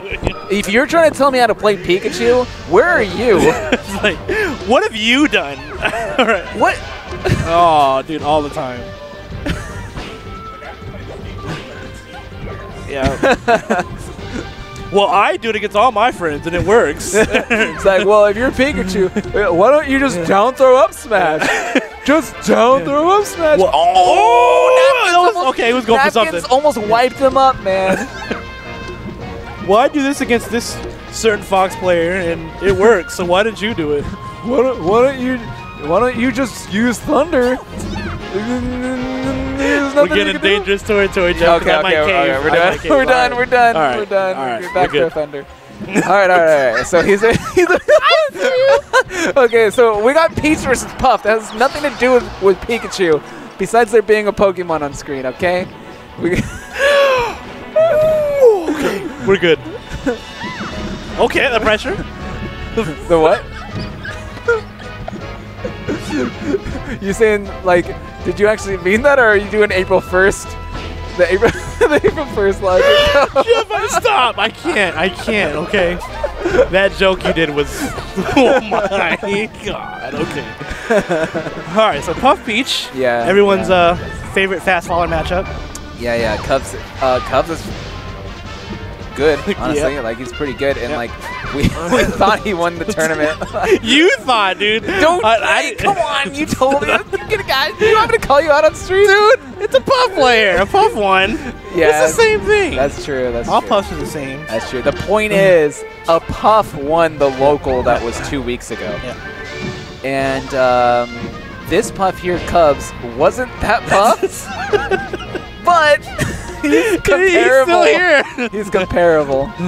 If you're trying to tell me how to play Pikachu, where are you? Like, what have you done? all right. what? Oh, dude, all the time. yeah. well, I do it against all my friends, and it works. It's like, well, if you're Pikachu, why don't you just down throw up smash? Just down throw up smash. Well, oh, oh that was- okay, he was going for something. almost wiped him up, man. Well, I do this against this certain Fox player, and it works. So why didn't you do it? why, don't, why don't you? Why don't you just use thunder? We're getting dangerous territory, Jeff. 'cause Okay, I okay, cave. okay, we're done. might cave. We're done. We're done. All right, We're done. all right, We're back we're to good. thunder. all right, all right, all right. So he's a, he's a okay. So we got Peach versus Puff. That has nothing to do with, with Pikachu, besides there being a Pokemon on screen. Okay. We, We're good. Okay, the pressure. the what? you saying like? Did you actually mean that, or are you doing April first? The April, the April first logic. Jeff, I stop. I can't. I can't. Okay. That joke you did was. Oh my god. Okay. All right. So Puff Peach. Yeah, Everyone's yeah. uh favorite fast faller matchup. Yeah, yeah. Cubs. Uh, Cubs is good. Honestly, like he's pretty good, and Yep. like we, we thought he won the tournament. You thought, dude. Don't. I, come on, you told me. You want me to call you out on stream, dude. It's a Puff player. A Puff one. Yeah, It's the same thing. That's true. That's All true. Puffs are the same. That's true. The point is, a Puff won the local that was two weeks ago, Yeah. and um, this Puff here, Cubs, wasn't that Puff, but he's comparable. He's still here. He's comparable.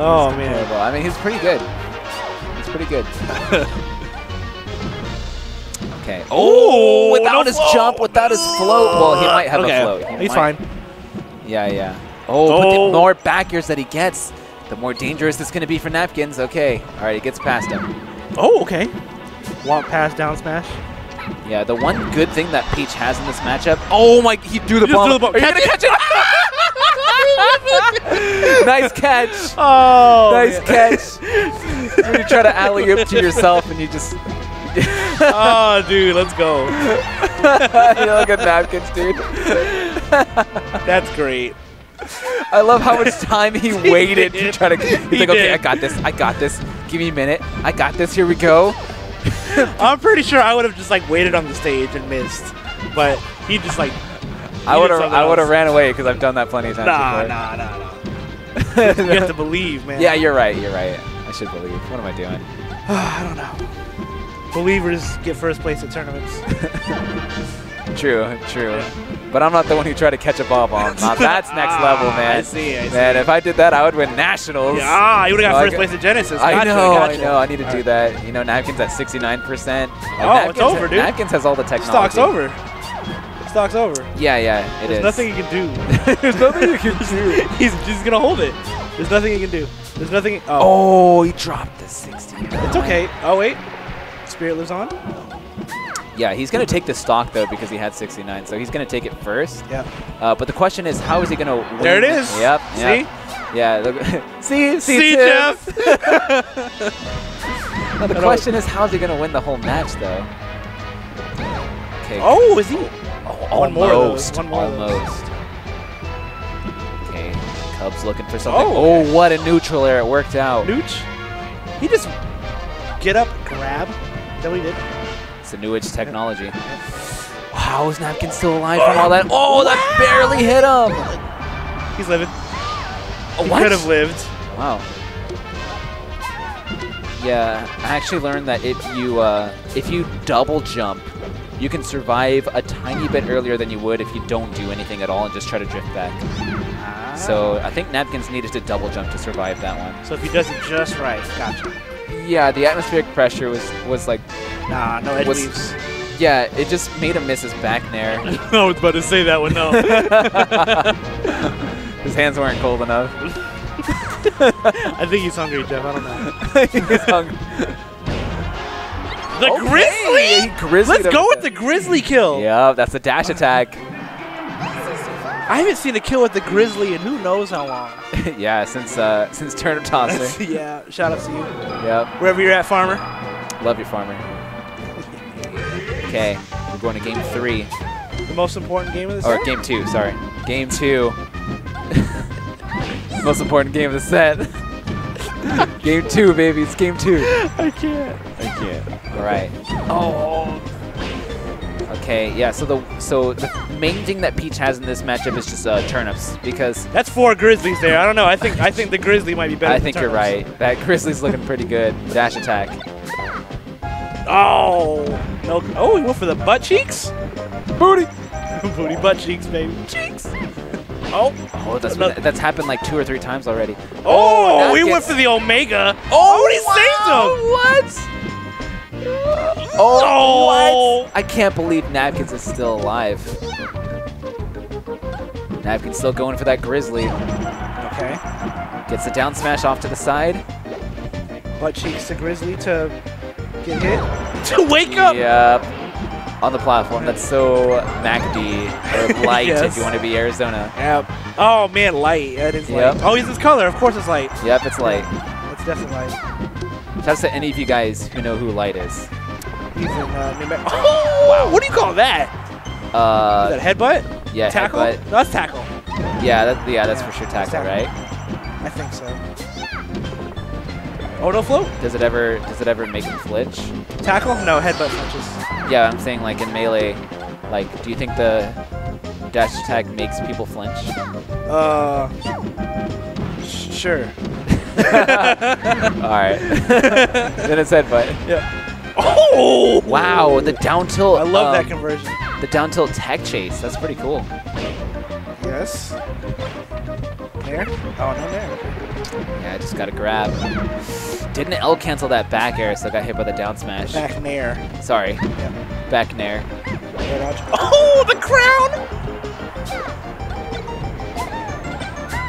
Oh man. Comparable. I mean, he's pretty good. He's pretty good. okay. Oh, without no his float. jump, without his float. Well, he might have okay. a float. He He's might- fine. Yeah, yeah. Oh, but Oh. the more back airs that he gets, the more dangerous it's going to be for Napkins. Okay. All right, he gets past him. Oh, okay. Walk pass down smash. Yeah, the one good thing that Peach has in this matchup. Oh my! He threw the He bomb. threw the ball. Are you gonna catch it? nice catch. Oh. Nice man. catch. when you try to alley up to yourself and you just. oh, dude, let's go. you look at napkins, dude. That's great. I love how much time he waited to try to. He's He like, okay. I got this. I got this. Give me a minute. I got this. Here we go. I'm pretty sure I would have just like waited on the stage and missed, but he just like. I would have. I would have ran away because I've done that plenty of times Nah, before. nah, nah, nah. You have to believe, man. Yeah, you're right. You're right. I should believe. What am I doing? I don't know. Believers get first place at tournaments. True. True. But I'm not the one who tried to catch a ball bomb. Now that's next level, Ah, man. I see, I see. Man, if I did that, I would win nationals. Yeah, ah, you would have got Like- first place at Genesis. I know, gotcha. I know. I need to All do right. that. You know, Napkins at 69%. Oh, Napkins it's over, dude. Napkins has all the technology. Stock's over. Stock's over. Yeah, yeah, it There's is. nothing you can do. There's nothing you can do. he's just gonna hold it. There's nothing he can do. There's nothing. Oh, Oh, he dropped the 60. it's okay. Oh wait, Spirit lives on. Yeah, he's going to take the stock, though, because he had 69. So he's going to take it first. Yeah. Uh, but the question is, how is he going to win? There it is. Yep. See? yep. Yeah. look- see? See, See, Jeff. Now, the question is, how's he going to win the whole match, though? Okay. Oh, is he? Oh, one more of those, almost. one more almost. Okay. Cubs looking for something. Oh. Oh, what a neutral air. It worked out. Nooch. He just get up, grab. Is that what he did? It's a new age technology. Wow, is Napkin still alive from all that? Oh, that barely hit him. He's living. He what? could have lived. Wow. Yeah, I actually learned that if you uh, if you double jump, you can survive a tiny bit earlier than you would if you don't do anything at all and just try to drift back. So I think Napkins needed to double jump to survive that one. So if he does it just right, gotcha. Yeah, the atmospheric pressure was was like Nah, no edge Was- weaves. yeah, it just made him miss his back there. I was about to say that one. No. his hands weren't cold enough. I think he's hungry, Jeff. I don't know. He's hungry. The Okay, Grizzly. he grizzlied Let's go with with the Grizzly kill. Yeah, that's a dash attack. I haven't seen a kill with the Grizzly in who knows how long. yeah, since uh, since turnip tosser. yeah, shout out to you. yep. Wherever you're at, Farmer. Love you, farmer. Okay, we're going to game three. The most important game of the set? Or game two, sorry. Game two. Most important game of the set. game two, baby. It's game two. I can't. I can't. All right. Oh. Okay. Yeah. So the so the main thing that Peach has in this matchup is just uh, turnips because That's four Grizzlies there. I don't know. I think I think the Grizzly might be better. I think you're right. That Grizzly's looking pretty good. Dash attack. Oh no! Oh, he went for the butt cheeks. Booty. Booty butt cheeks, baby. Cheeks. Oh. Oh, that's that's happened like two or three times already. Oh, oh he Napkins. went for the Omega. Oh, oh he saved him. What? Oh, Oh. what? I can't believe Napkins is still alive. Napkins still going for that Grizzly. Okay. Gets the down smash off to the side. Butt cheeks to Grizzly to get hit. To wake up. Yep. On the platform. That's so MACD or light Yes. if you want to be Arizona. Yep. Oh man, light. That is Yep. light. Oh, he's his color. Of course, it's light. Yep, it's light. It's definitely light. Shouts to any of you guys who know who light is. He's in uh, New Mexico. Oh, wow. What do you call that? Uh, is that headbutt? yeah, tackle? headbutt. No, that's tackle. Yeah, that, yeah, that's Yeah, for sure tackle, tackle. right? I think so. Oh, no float? Does it ever does it ever make him flinch? Tackle? No, headbutt punches. Yeah, I'm saying like in melee, like do you think the dash attack makes people flinch? Uh, sure. All right. then it's headbutt. Yeah. Oh! Wow, the down tilt. I love that um, conversion. The down tilt tech chase. That's pretty cool. Yes. There? Oh, no there. Yeah, I just got to grab. Didn't L cancel that back air, so I got hit by the down smash. Back nair. Sorry, Yeah. back nair. Air. Oh, the crown!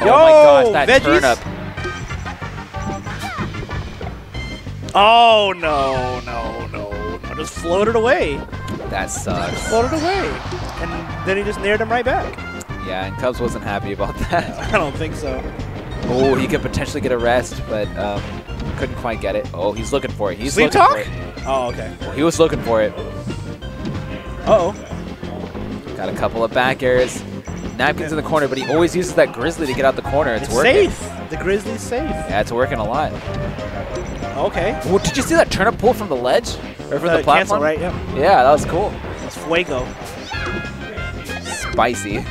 oh my gosh, that veggies? turnip. Oh, no, no. Just floated away. That sucks. Floated away. And then he just nared him right back. Yeah, and Cubs wasn't happy about that. I don't think so. Oh, he could potentially get a rest, but um, couldn't quite get it. Oh, he's looking for it. He's Sleep looking talk? for it. Oh, okay. Well, he was looking for it. Uh-oh. Got a couple of back airs. Napkins in the corner, but he always uses that Grizzly to get out the corner. It's, It's working. safe. The Grizzly's safe. Yeah, it's working a lot. Okay. Well, did you see that turnip pull from the ledge? Or from Uh, the platform? Cancel, right? Yep. Yeah, that was cool. It's Fuego. Spicy.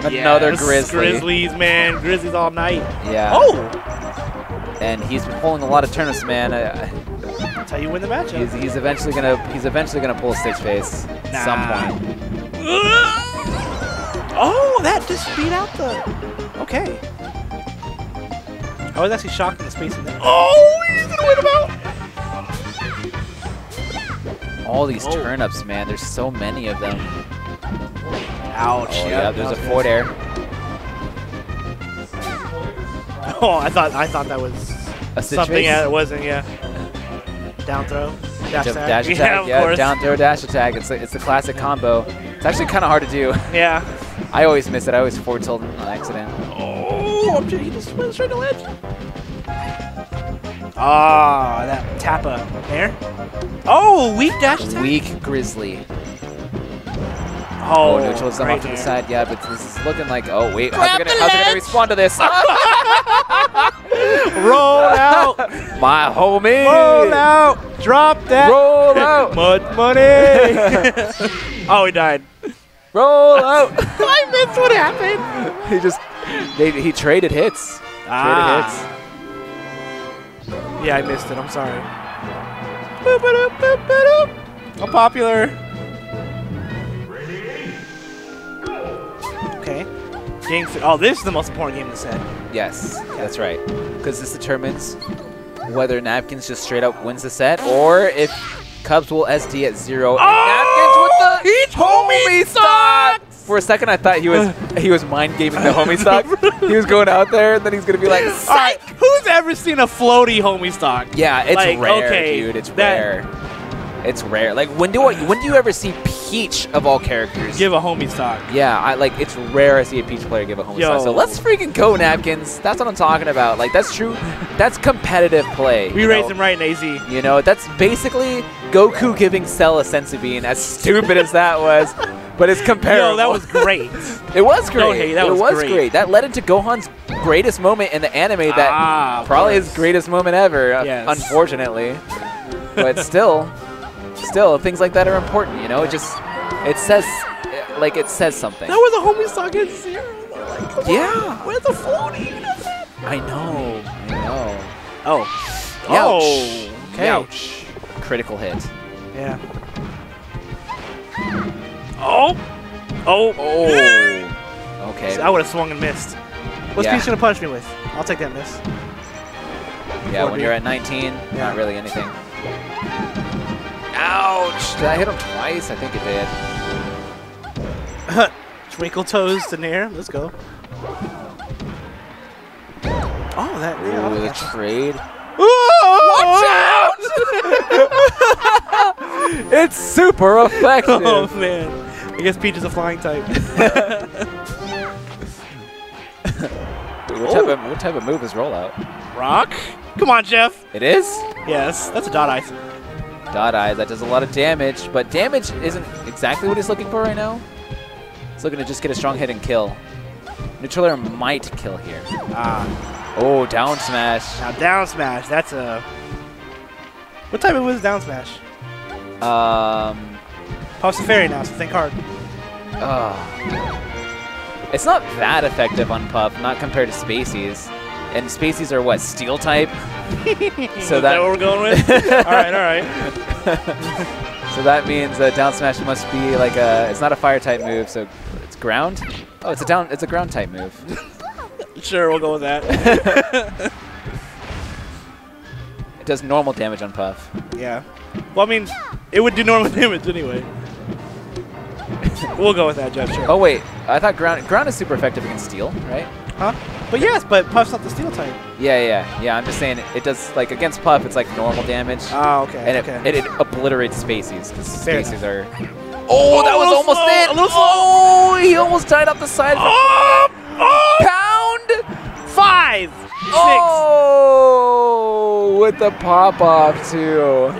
Another Yes, Grizzly. Grizzlies, man. Grizzlies all night. Yeah. Oh! And he's been pulling a lot of turnips, man. I- I- That's how you win the matchup. he's, he's eventually gonna he's eventually gonna pull Stitch Face at some Nah. point. Oh, that just beat out the. Okay. I was actually shocked in the space in there. Oh, he's gonna win him out. All these Oh. turnips, man. There's so many of them. Ouch. Oh yeah, there's a forward air. Oh, I thought I thought that was A something. Yeah, it wasn't. Yeah. Down throw. Dash Jump- attack. dash Yeah, attack, of yeah, course. down throw dash attack. It's the, it's the classic combo. It's actually kind of hard to do. Yeah. I always miss it. I always forward tilt on accident. Oh, I'm just, he just went straight to ledge. Ah, that Tappa there. Oh, weak dash attack. Weak Grizzly. Oh, Oh, neutral them right off to the there. side. Yeah, but this is looking like. Oh wait, how's Grab it gonna, how's it gonna respond to this? Roll out. My homie. Roll out. Drop that. Roll out. Mud money. oh, he died. Roll out. I missed what happened. he just they, he traded hits. Ah. Traded Yeah, I missed it. I'm sorry. Boop, boop, boop, boop, boop. I'm popular. Okay. Game oh, this is the most important game in the set. Yes, that's right. Because this determines whether Napkins just straight up wins the set or if Cubs will SD at zero. and Oh, Napkins with the homie stock. For a second, I thought he was he was mind gaming the homie stock. he was going out there, and then he's gonna be like, All right, "Psych!" Ever seen a floaty homie stock? Yeah, it's Like, rare, okay, dude. It's that- rare. It's rare. Like when do I, when do you ever see Peach of all characters? Give a homie stock. yeah, I like it's rare I see a Peach player give a homie Yo. So let's freaking go, napkins. That's what I'm talking about. Like that's true. That's competitive play. We raised know? him right in AZ. You know, that's basically Goku giving Cell a sense of being. As stupid as that was, but it's comparable. Yo, that was great. It was great. No hate, that it was was great. great. That led into Gohan's greatest moment in the anime. That Ah, probably his greatest moment ever. uh, Yes. Unfortunately, but still, still things like that are important. You know, it just it says like it says something. that was a homie stock at zero. though. Like, Yeah. on. Where's the floating? I know. I know. Oh. Ouch. Oh. Okay. Ouch. Critical hit. Yeah. Oh. Oh. Okay. I would have swung and missed. What's Yeah. Peach gonna punch me with? I'll take that miss. Yeah, when 4B. you're at 19, Yeah. not really anything. Ouch! Did I hit him twice? I think it did. Twinkle toes to Nair. Let's go. Oh, that. Ooh, the trade. Watch out! it's super effective. Oh man. I guess Peach is a flying type. What type, of, what type of move is rollout? Rock? Come on, Jeff. It is? Yes, that's a dot ice. Dot Eyes, that does a lot of damage, but damage isn't exactly what he's looking for right now. He's looking to just get a strong hit and kill. Neutral air might kill here. Ah. Oh, down smash. Now down smash. That's a. What type of move is down smash? Um, Puffs a fairy now, so think hard. Oh. It's not that effective on Puff, not compared to Spaceys. And Spaceys are what, Steel type? Is So that, that- what we're going with? all right, all right. So that means that down smash must be like a. It's not a fire type move, so it's ground. Oh, it's a down. It's a ground type move. Sure, we'll go with that. It does normal damage on Puff. yeah. Well, I mean, it would do normal damage anyway. we'll go with that, Jeff. Sure. Oh wait, I thought ground ground is super effective against steel, right? Huh? But yes, but Puff's not the steel type. Yeah, yeah, yeah. I'm just saying it does like against Puff, it's like normal damage, Oh, okay. and it, okay. it, it obliterates Spaceys because Fair Spaceys are. Oh, Oh, that was oh, almost slow, it. Oh, he almost died off the side. oh, oh, Pound. five, six. Oh, with the pop off too.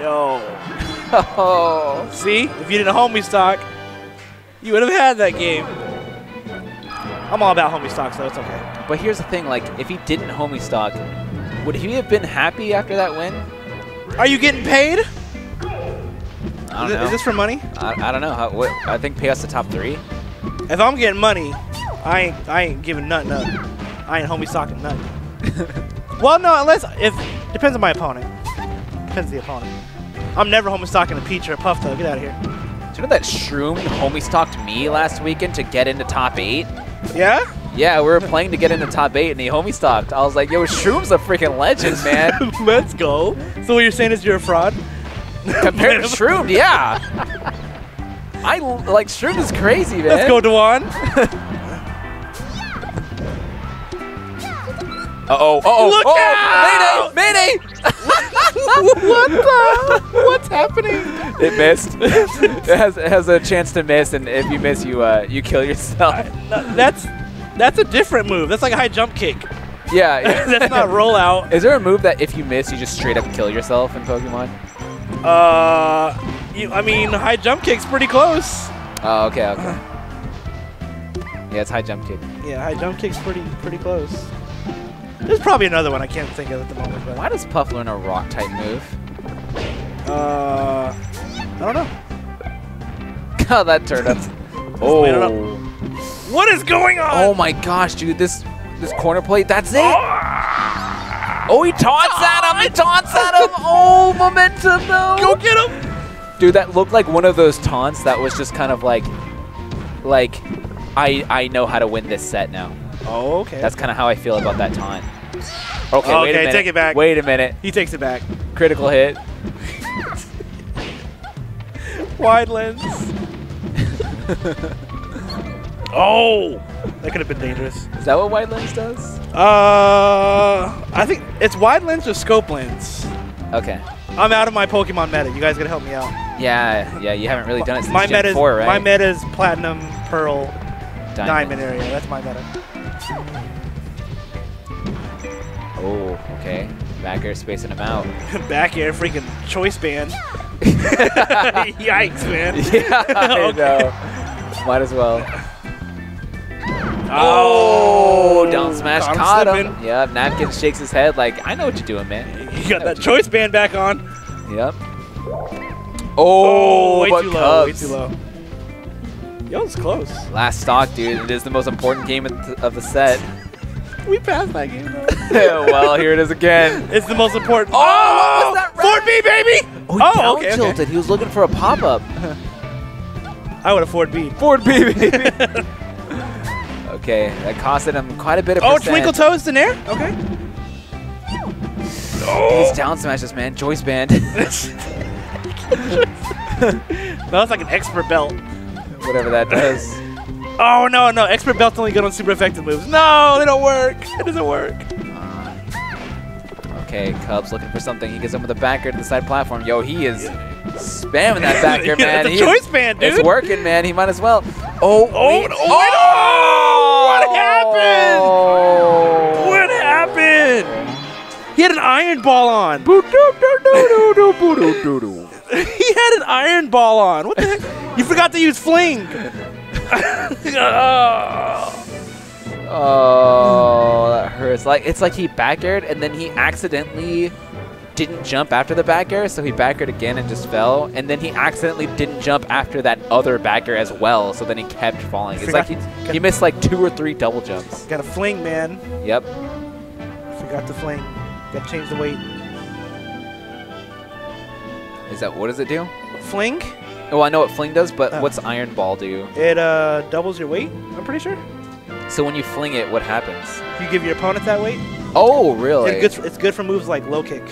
Yo. Oh. See, if you did a homie stock, you would have had that game. I'm all about homie stocks, though. It's okay. But here's the thing: like, if he didn't homie stock, would he have been happy after that win? Are you getting paid? I don't Is, know. is this for money? I, I don't know. How, what, I think pay us the top three. If I'm getting money, I ain't I ain't giving nothing up. I ain't homie stocking nothing. well, no, unless if depends on my opponent. Depends on the opponent. I'm never homie stocking a Peach or a Puff though. Get out of here. Do you know that Shroom homie stocked me last weekend to get into top eight? Yeah? Yeah, we were playing to get into top eight, and he homie stocked. I was like, yo, Shroom's a freaking legend, man. Let's go. So what you're saying is you're a fraud? Compared to Shroom, yeah. I l- like Shroom is crazy, man. Let's go, Dewan. Uh oh. Uh oh. Look oh, out! Mayday! Mayday! What the? What's happening? It missed. it has it has a chance to miss, and if you miss, you uh you kill yourself. No, that's that's a different move. That's like a high jump kick. Yeah. yeah. that's not rollout. Is there a move that if you miss, you just straight up kill yourself in Pokemon? Uh, you, I mean, high jump kick's pretty close. Oh, okay, okay. Yeah, it's high jump kick. Yeah, high jump kick's pretty pretty close. There's probably another one I can't think of at the moment. But, Why does Puff learn a rock type move? Uh, I don't know. God, that turned up. Wait it up. oh. What is going on? Oh my gosh, dude, this this corner plate, that's it. Oh, he taunts at him. He taunts at him. Oh, momentum though. Go get him! Dude, that looked like one of those taunts that was just kind of like, like, I I know how to win this set now. Oh, okay. That's kind of how I feel about that taunt. Okay, wait a Okay, minute. take it back. Wait a minute. he takes it back. Critical hit. Wide lens. oh, that could have been dangerous. Is that what wide Lens does? Uh, I think it's wide lens or scope lens. Okay. I'm out of my Pokemon meta. You guys gotta help me out. Yeah, yeah, you haven't really done it since my Gen meta is 4, right? my meta is platinum, pearl, diamond. Diamond. area. That's my meta. Oh, okay. Back air spacing him out. Back air, freaking choice band. Yikes, man. yeah, I Okay. know. Might as well. Oh, oh down smash caught caught him. slipping. Yep, Napkin shakes his head like, I know what you're doing, man. You got that choice band back on. Yep. Oh, Oh, way too low. Way Cubs. too low. Yo, it's close. Last stock, dude. It is the most important game of the set. We passed that game though. well, here it is again. it's the most important. Oh, oh what was that Ford B, baby. Oh, Oh, down okay, okay. He was looking for a pop up. I would have Ford B. Ford B, baby. okay, that costed him quite a bit of Oh, percent. twinkle toes in there. Okay. Oh. He's down smashes, man. choice band. That was like an expert belt. Whatever that does. Oh no, no, expert belt's only good on super effective moves. No, they don't work. It doesn't work. Okay, Cubs looking for something. He gets him with a back air to the side platform. Yo, he is spamming that back air, man. the He choice band, dude. It's working, man. He might as well. Oh, Oh, oh no, oh, oh, what happened? Oh. What happened? He had an iron ball on. He had an iron ball on. What the heck? You forgot to use fling. Oh. That hurts. Like it's like he back aired and then he accidentally didn't jump after the back air, so he back aired again and just fell. And then he accidentally didn't jump after that other back air as well, so then he kept falling. It's like he, he missed like two or three double jumps. Got a fling, man. Yep. Forgot to fling. Got to change the weight. Is that what does it do? Fling. Oh, I know what fling does, but Oh. what's iron ball do? It uh doubles your weight. I'm pretty sure. So when you fling it, what happens? You give your opponent that weight. Oh, really? It's good. It's good for moves like low kick.